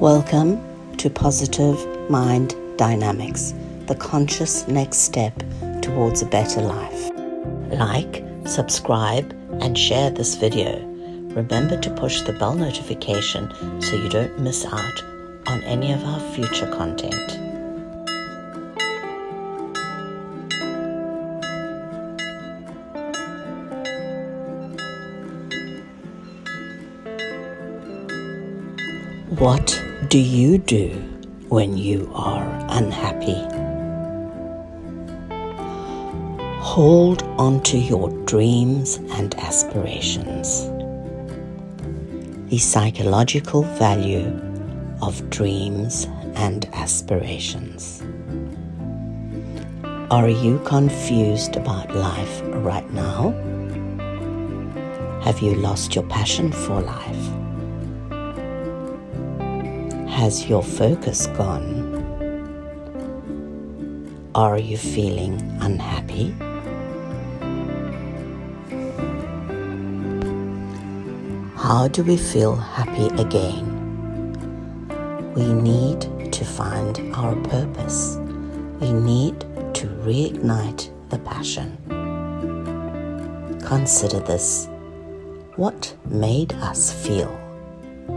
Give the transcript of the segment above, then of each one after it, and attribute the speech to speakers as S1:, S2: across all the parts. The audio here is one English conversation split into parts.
S1: Welcome to Positive Mind Dynamics, the conscious next step towards a better life. Like, subscribe, and share this video. Remember to push the bell notification so you don't miss out on any of our future content. What do you do when you are unhappy? Hold on to your dreams and aspirations. The psychological value of dreams and aspirations. Are you confused about life right now? Have you lost your passion for life? Has your focus gone? Are you feeling unhappy? How do we feel happy again? We need to find our purpose. We need to reignite the passion. Consider this. What made us feel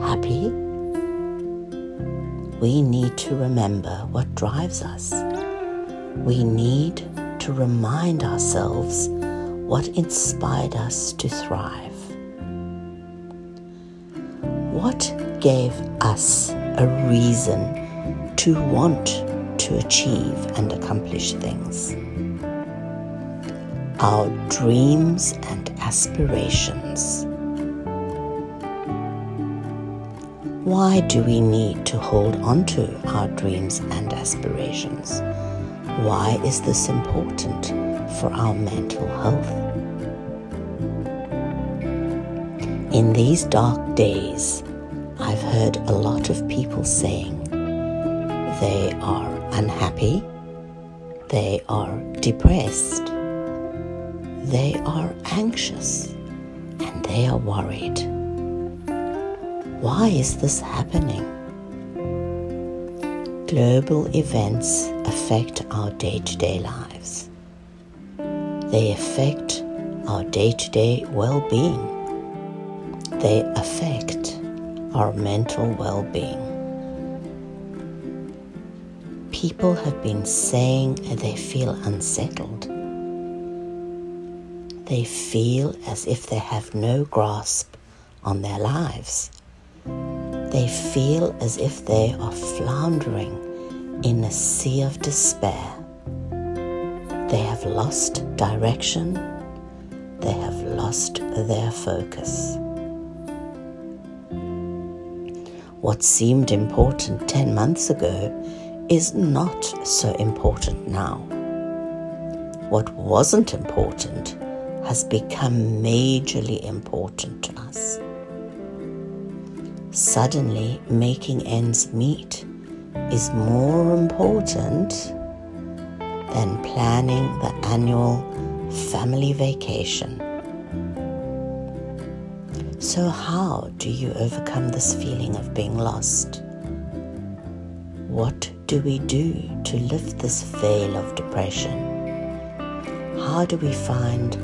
S1: happy? We need to remember what drives us. We need to remind ourselves what inspired us to thrive. What gave us a reason to want to achieve and accomplish things? Our dreams and aspirations Why do we need to hold on to our dreams and aspirations? Why is this important for our mental health? In these dark days, I've heard a lot of people saying they are unhappy, they are depressed, they are anxious, and they are worried. Why is this happening? Global events affect our day to day lives. They affect our day to day well being. They affect our mental well being. People have been saying they feel unsettled. They feel as if they have no grasp on their lives they feel as if they are floundering in a sea of despair. They have lost direction. They have lost their focus. What seemed important 10 months ago is not so important now. What wasn't important has become majorly important to us. Suddenly, making ends meet is more important than planning the annual family vacation. So, how do you overcome this feeling of being lost? What do we do to lift this veil of depression? How do we find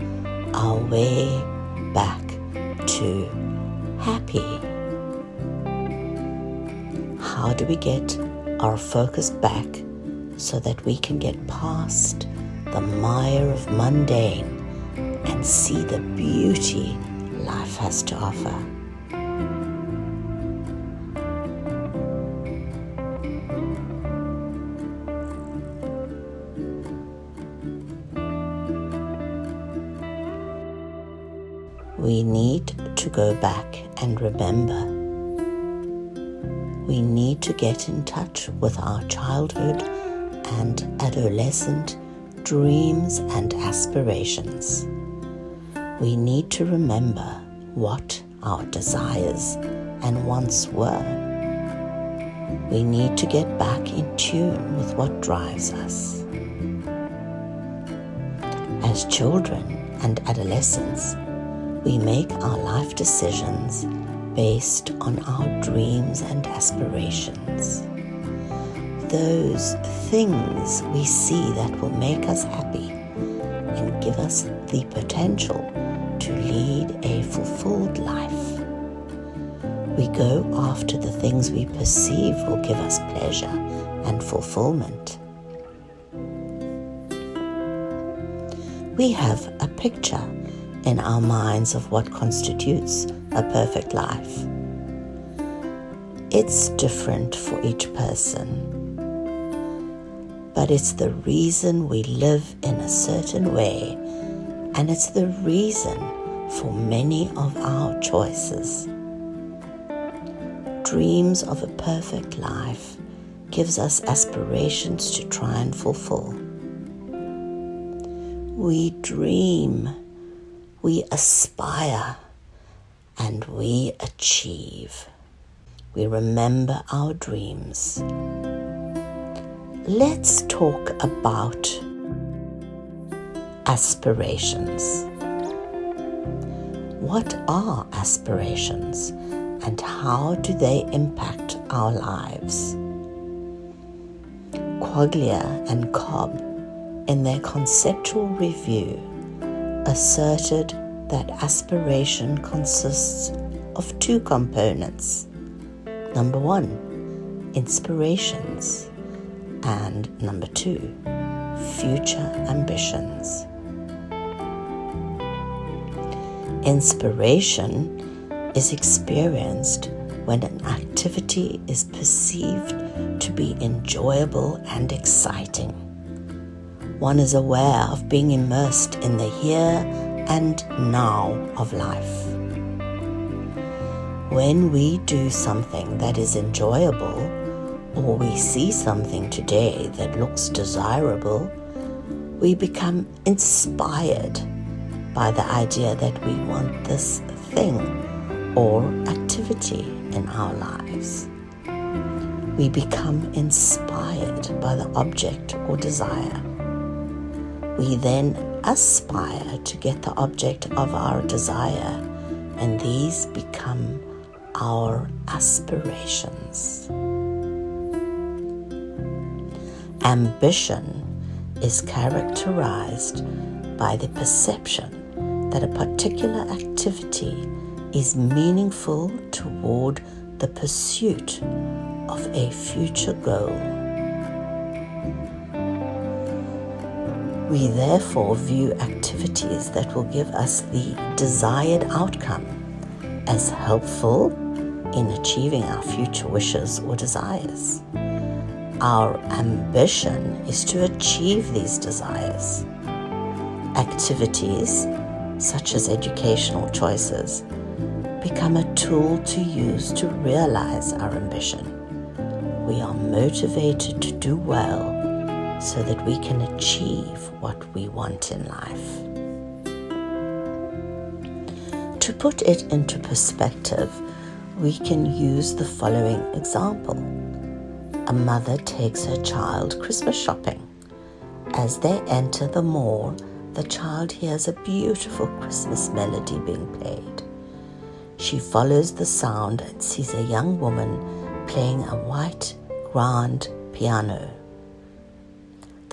S1: our way back to happy? How do we get our focus back so that we can get past the mire of mundane and see the beauty life has to offer? We need to go back and remember we need to get in touch with our childhood and adolescent dreams and aspirations. We need to remember what our desires and wants were. We need to get back in tune with what drives us. As children and adolescents, we make our life decisions based on our dreams and aspirations. Those things we see that will make us happy and give us the potential to lead a fulfilled life. We go after the things we perceive will give us pleasure and fulfillment. We have a picture in our minds of what constitutes a perfect life. It's different for each person, but it's the reason we live in a certain way, and it's the reason for many of our choices. Dreams of a perfect life gives us aspirations to try and fulfill. We dream we aspire and we achieve. We remember our dreams. Let's talk about aspirations. What are aspirations and how do they impact our lives? Quaglia and Cobb, in their conceptual review, asserted that aspiration consists of two components. Number one, inspirations, and number two, future ambitions. Inspiration is experienced when an activity is perceived to be enjoyable and exciting one is aware of being immersed in the here and now of life. When we do something that is enjoyable, or we see something today that looks desirable, we become inspired by the idea that we want this thing or activity in our lives. We become inspired by the object or desire. We then aspire to get the object of our desire, and these become our aspirations. Ambition is characterized by the perception that a particular activity is meaningful toward the pursuit of a future goal. We therefore view activities that will give us the desired outcome as helpful in achieving our future wishes or desires. Our ambition is to achieve these desires. Activities, such as educational choices, become a tool to use to realize our ambition. We are motivated to do well so that we can achieve what we want in life. To put it into perspective, we can use the following example. A mother takes her child Christmas shopping. As they enter the mall, the child hears a beautiful Christmas melody being played. She follows the sound and sees a young woman playing a white grand piano.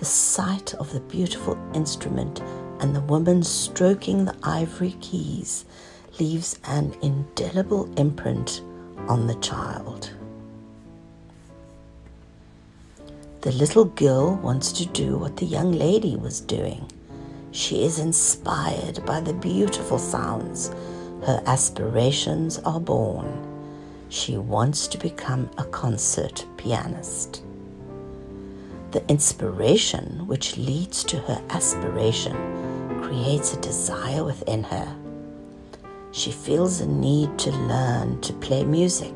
S1: The sight of the beautiful instrument and the woman stroking the ivory keys leaves an indelible imprint on the child. The little girl wants to do what the young lady was doing. She is inspired by the beautiful sounds. Her aspirations are born. She wants to become a concert pianist. The inspiration which leads to her aspiration creates a desire within her. She feels a need to learn to play music.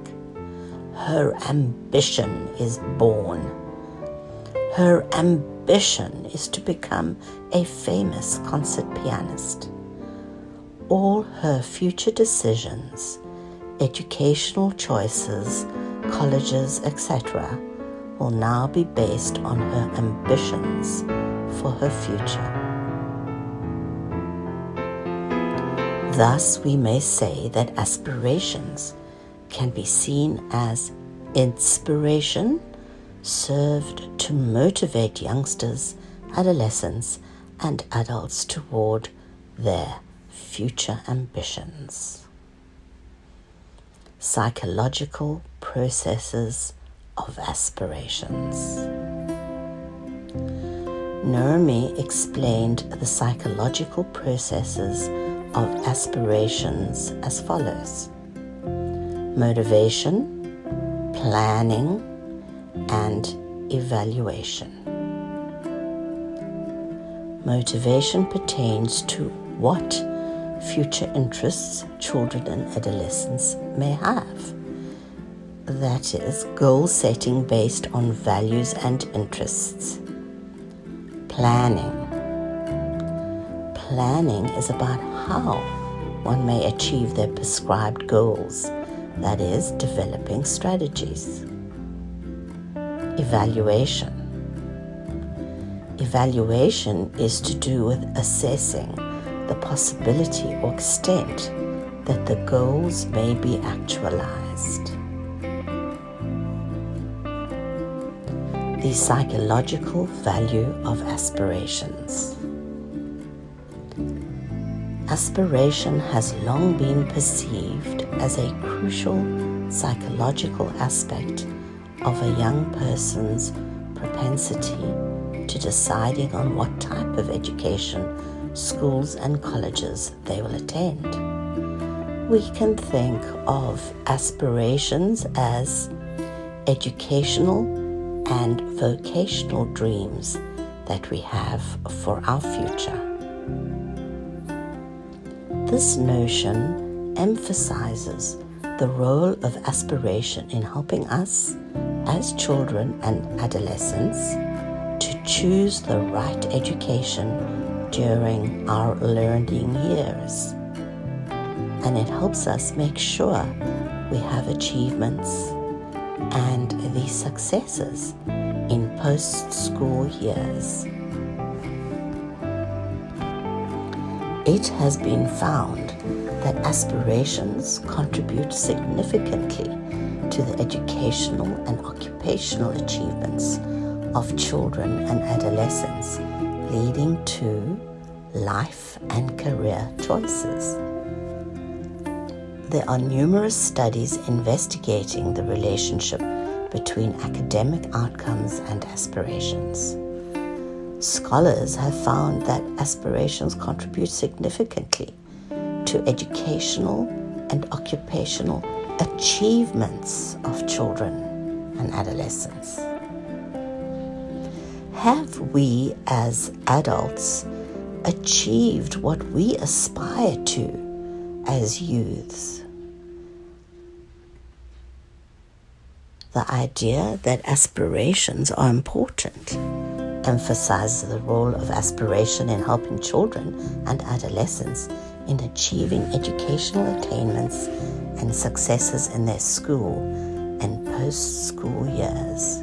S1: Her ambition is born. Her ambition is to become a famous concert pianist. All her future decisions, educational choices, colleges, etc., will now be based on her ambitions for her future. Thus, we may say that aspirations can be seen as inspiration served to motivate youngsters, adolescents, and adults toward their future ambitions. Psychological processes of aspirations. Nurmi explained the psychological processes of aspirations as follows motivation, planning, and evaluation. Motivation pertains to what future interests children and adolescents may have. That is, goal setting based on values and interests. Planning. Planning is about how one may achieve their prescribed goals, that is, developing strategies. Evaluation. Evaluation is to do with assessing the possibility or extent that the goals may be actualized. The psychological value of aspirations. Aspiration has long been perceived as a crucial psychological aspect of a young person's propensity to deciding on what type of education schools and colleges they will attend. We can think of aspirations as educational and vocational dreams that we have for our future. This notion emphasizes the role of aspiration in helping us as children and adolescents to choose the right education during our learning years. And it helps us make sure we have achievements and the successes in post school years. It has been found that aspirations contribute significantly to the educational and occupational achievements of children and adolescents, leading to life and career choices. There are numerous studies investigating the relationship between academic outcomes and aspirations. Scholars have found that aspirations contribute significantly to educational and occupational achievements of children and adolescents. Have we as adults achieved what we aspire to as youths? The idea that aspirations are important emphasizes the role of aspiration in helping children and adolescents in achieving educational attainments and successes in their school and post school years.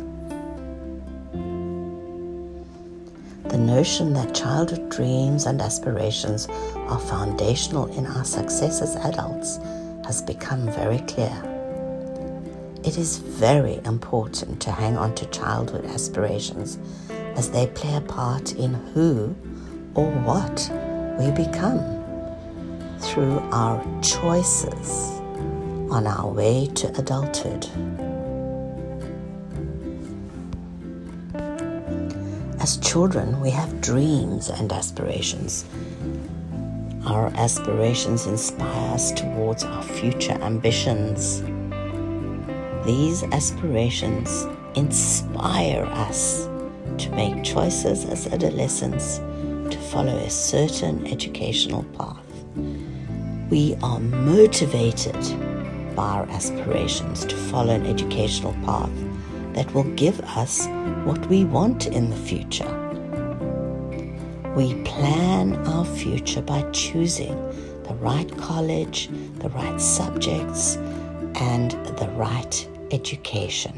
S1: The notion that childhood dreams and aspirations are foundational in our success as adults has become very clear. It is very important to hang on to childhood aspirations as they play a part in who or what we become through our choices on our way to adulthood. As children, we have dreams and aspirations. Our aspirations inspire us towards our future ambitions. These aspirations inspire us to make choices as adolescents to follow a certain educational path. We are motivated by our aspirations to follow an educational path that will give us what we want in the future. We plan our future by choosing the right college, the right subjects, and the right education.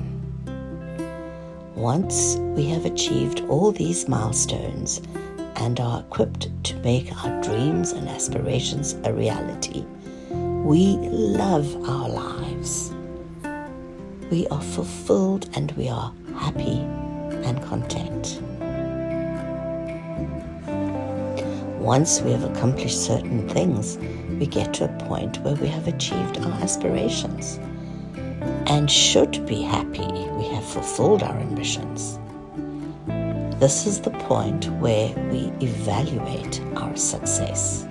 S1: Once we have achieved all these milestones and are equipped to make our dreams and aspirations a reality, we love our lives we are fulfilled and we are happy and content. Once we have accomplished certain things, we get to a point where we have achieved our aspirations and should be happy we have fulfilled our ambitions. This is the point where we evaluate our success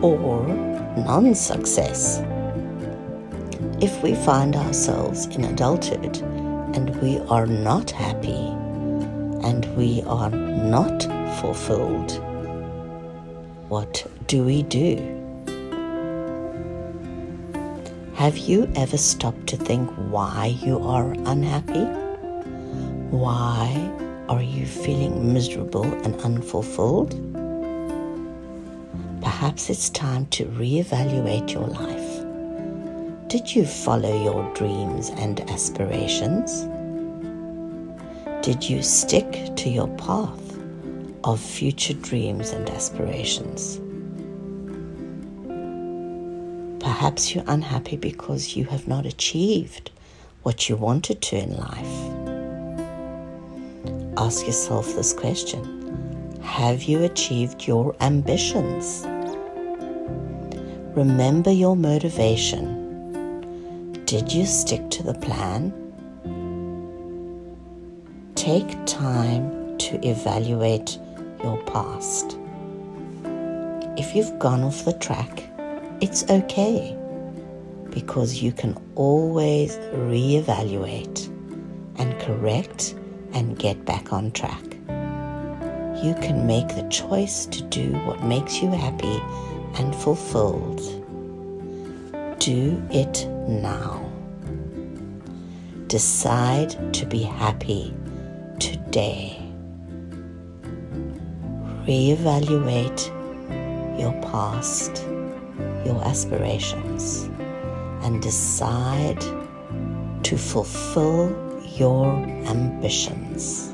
S1: or non success. If we find ourselves in adulthood and we are not happy and we are not fulfilled, what do we do? Have you ever stopped to think why you are unhappy? Why are you feeling miserable and unfulfilled? Perhaps it's time to reevaluate your life. Did you follow your dreams and aspirations? Did you stick to your path of future dreams and aspirations? Perhaps you're unhappy because you have not achieved what you wanted to in life. Ask yourself this question Have you achieved your ambitions? Remember your motivation. Did you stick to the plan? Take time to evaluate your past. If you've gone off the track, it's okay because you can always reevaluate and correct and get back on track. You can make the choice to do what makes you happy and fulfilled. Do it now. Decide to be happy today. Reevaluate your past your aspirations and decide to fulfill your ambitions.